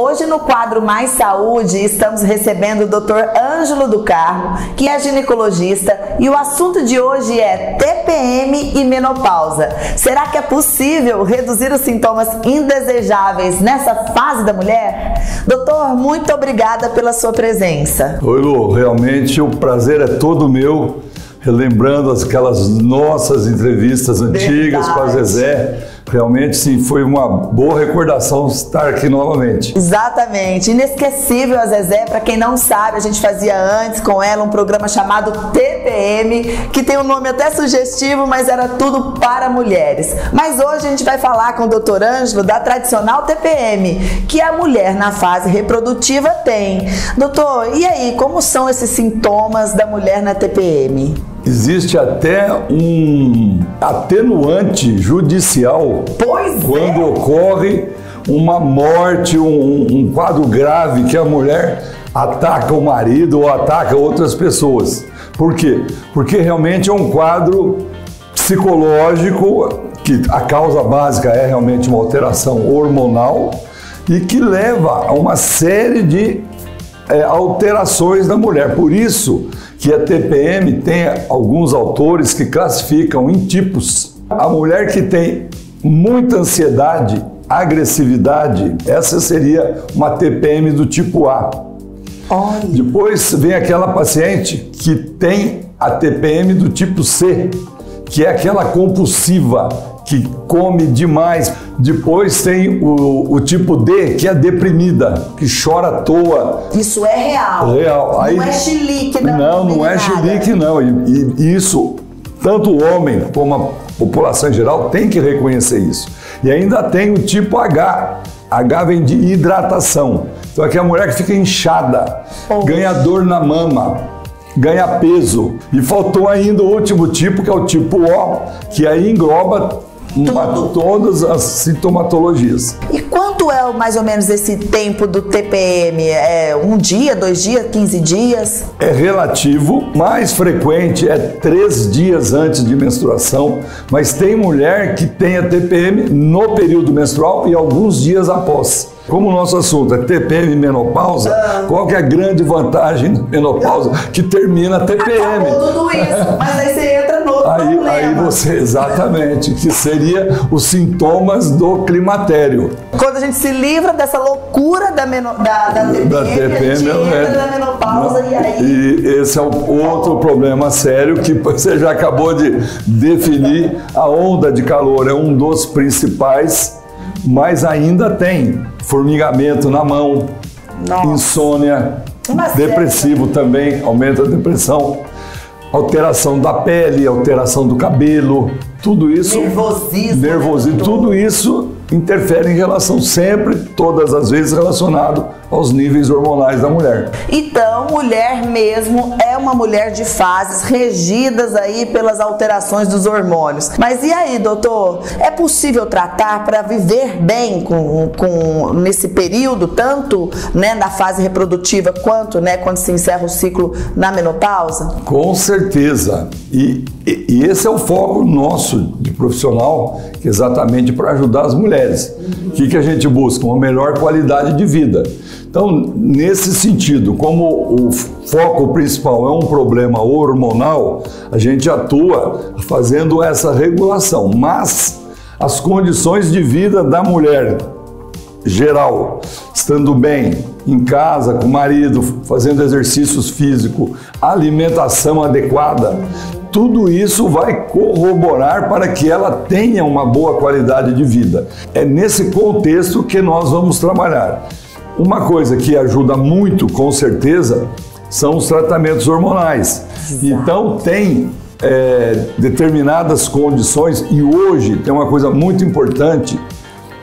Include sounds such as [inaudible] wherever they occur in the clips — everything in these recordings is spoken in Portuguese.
Hoje no quadro Mais Saúde estamos recebendo o Dr. Ângelo do Carmo, que é ginecologista, e o assunto de hoje é TPM e menopausa. Será que é possível reduzir os sintomas indesejáveis nessa fase da mulher? Doutor, muito obrigada pela sua presença. Oi, Lu, realmente o prazer é todo meu, relembrando aquelas nossas entrevistas antigas Verdade. com a Zezé Realmente, sim, foi uma boa recordação estar aqui novamente. Exatamente. Inesquecível a Zezé. Para quem não sabe, a gente fazia antes com ela um programa chamado TPM, que tem um nome até sugestivo, mas era tudo para mulheres. Mas hoje a gente vai falar com o Dr. Ângelo da tradicional TPM, que a mulher na fase reprodutiva tem. Doutor, e aí, como são esses sintomas da mulher na TPM? Existe até um atenuante judicial pois quando é. ocorre uma morte, um, um, quadro grave que a mulher ataca o marido ou ataca outras pessoas. Por quê? Porque realmente é um quadro psicológico que a causa básica é realmente uma alteração hormonal e que leva a uma série de é, alterações da mulher. Por isso que a TPM tem alguns autores que classificam em tipos. A mulher que tem muita ansiedade, agressividade, essa seria uma TPM do tipo A. Olha. Depois vem aquela paciente que tem a TPM do tipo C, que é aquela compulsiva, que come demais. Depois tem o, o, tipo D, que é deprimida, que chora à toa. Isso é real. Real. Aí, não é chilique, não. Não, não é chilique, não. E, e isso, tanto o homem como a população em geral tem que reconhecer isso. E ainda tem o tipo H. H vem de hidratação. Então aqui é a mulher que fica inchada, oh. ganha dor na mama, ganha peso. E faltou ainda o último tipo, que é o tipo O, que aí engloba tudo. todas as sintomatologias. E quanto é mais ou menos esse tempo do TPM? É um dia, dois dias, 15 dias? É relativo, mais frequente é três dias antes de menstruação, mas tem mulher que tem a TPM no período menstrual e alguns dias após. Como o nosso assunto é TPM e menopausa, ah. qual que é a grande vantagem da menopausa? Que termina a TPM. Acabou tudo isso, você, [laughs] exatamente, que seria os sintomas do climatério. Quando a gente se livra dessa loucura da, meno, da, da TPM, da entra é, na menopausa não, e aí... E esse é o outro problema sério que [laughs] você já acabou de definir. A onda de calor é um dos principais mas ainda tem formigamento na mão, Nossa. insônia, depressivo também, aumenta a depressão, alteração da pele, alteração do cabelo, tudo isso. Nervosismo. Nervosismo, tudo isso interfere em relação sempre, todas as vezes relacionado aos níveis hormonais da mulher. Então, mulher mesmo é uma mulher de fases regidas aí pelas alterações dos hormônios. Mas e aí, doutor? É possível tratar para viver bem com, com nesse período, tanto né, na fase reprodutiva quanto né, quando se encerra o ciclo na menopausa? Com certeza. E, e, e esse é o foco nosso de profissional, é exatamente para ajudar as mulheres. O que, que a gente busca? Uma melhor qualidade de vida. Então, nesse sentido, como o foco principal é um problema hormonal, a gente atua fazendo essa regulação, mas as condições de vida da mulher geral, estando bem em casa, com o marido, fazendo exercícios físicos, alimentação adequada, tudo isso vai corroborar para que ela tenha uma boa qualidade de vida. É nesse contexto que nós vamos trabalhar. Uma coisa que ajuda muito, com certeza, são os tratamentos hormonais. Exato. Então, tem é, determinadas condições, e hoje tem uma coisa muito importante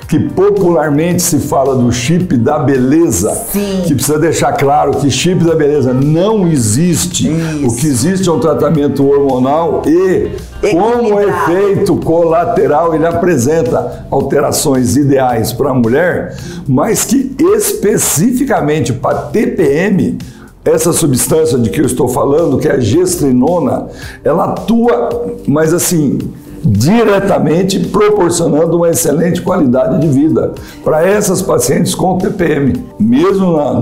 que popularmente se fala do chip da beleza, Sim. que precisa deixar claro que chip da beleza não existe. Isso. O que existe é um tratamento hormonal e, como efeito colateral, ele apresenta alterações ideais para a mulher, mas que especificamente para TPM, essa substância de que eu estou falando, que é a gestrinona, ela atua, mas assim, diretamente proporcionando uma excelente qualidade de vida para essas pacientes com TPM. Mesmo na,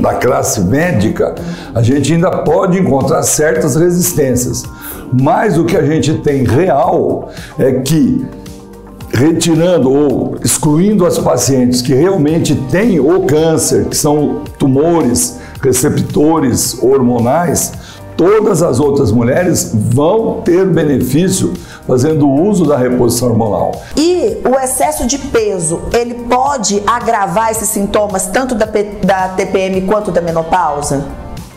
na classe médica, a gente ainda pode encontrar certas resistências, mas o que a gente tem real é que retirando ou excluindo as pacientes que realmente têm o câncer, que são tumores receptores hormonais, todas as outras mulheres vão ter benefício fazendo uso da reposição hormonal. E o excesso de peso, ele pode agravar esses sintomas tanto da, da TPM quanto da menopausa?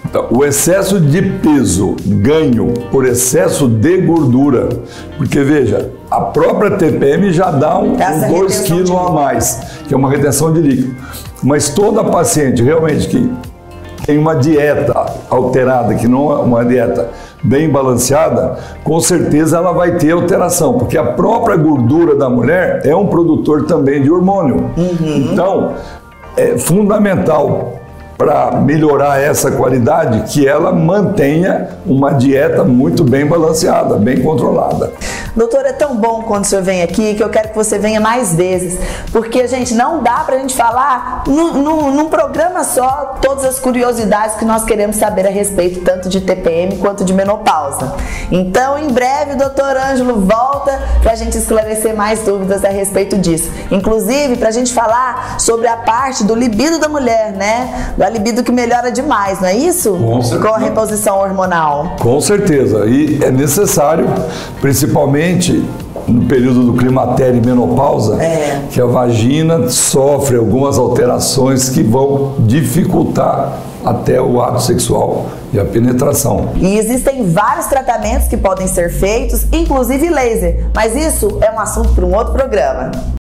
Então, o excesso de peso ganho por excesso de gordura, porque veja, a própria TPM já dá um 2 quilos a mais, que é uma retenção de líquido. Mas toda paciente realmente que tem uma dieta alterada, que não é uma dieta bem balanceada, com certeza ela vai ter alteração, porque a própria gordura da mulher é um produtor também de hormônio. Uhum. Então, é fundamental para melhorar essa qualidade que ela mantenha uma dieta muito bem balanceada, bem controlada. Doutor, é tão bom quando o senhor vem aqui que eu quero que você venha mais vezes, porque, gente, não dá pra gente falar num, num, num programa só todas as curiosidades que nós queremos saber a respeito tanto de TPM quanto de menopausa. Então, em breve, o doutor Ângelo volta pra gente esclarecer mais dúvidas a respeito disso. Inclusive, pra gente falar sobre a parte do libido da mulher, né? Da libido que melhora demais, não é isso? Com, certeza. Com a reposição hormonal. Com certeza. E é necessário, principalmente no período do climatério e menopausa, é. que a vagina sofre algumas alterações que vão dificultar até o ato sexual e a penetração. E existem vários tratamentos que podem ser feitos, inclusive laser, mas isso é um assunto para um outro programa.